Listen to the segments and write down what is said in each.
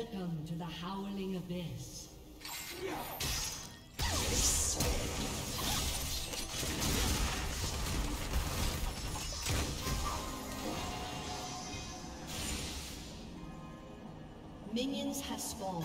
Welcome to the Howling Abyss. Minions have spawned.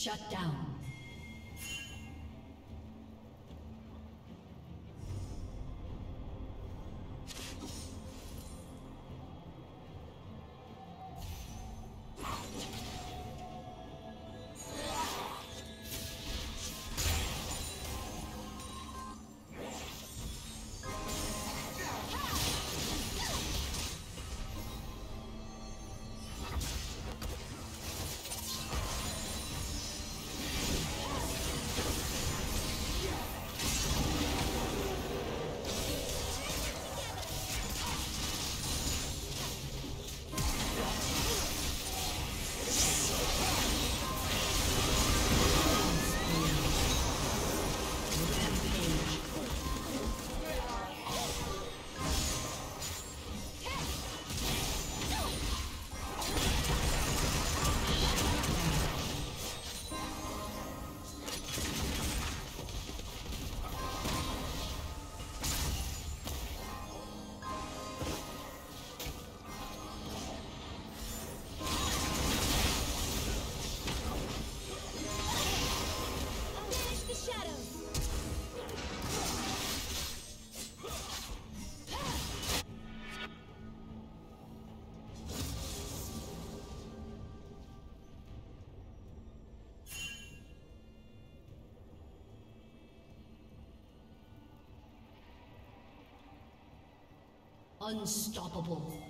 Shut down. Unstoppable.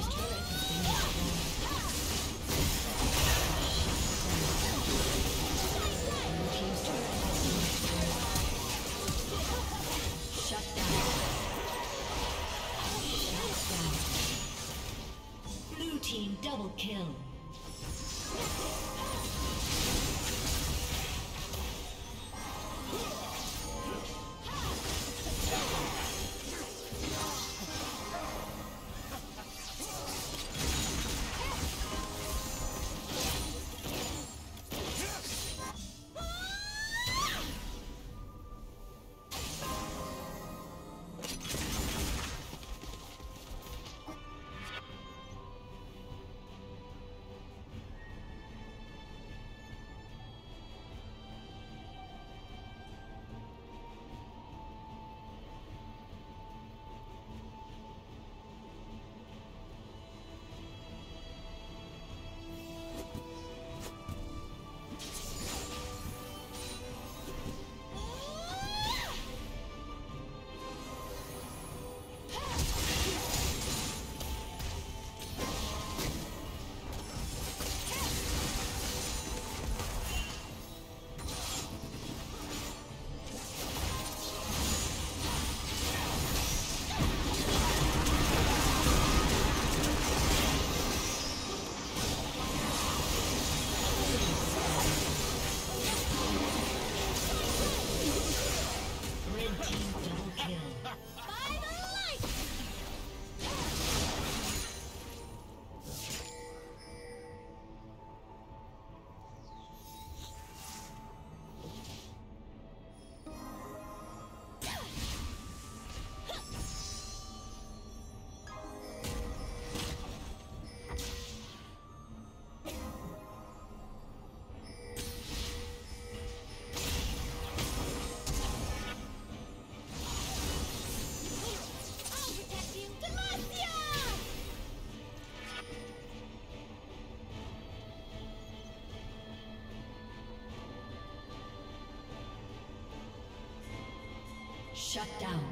Kill. Shut down.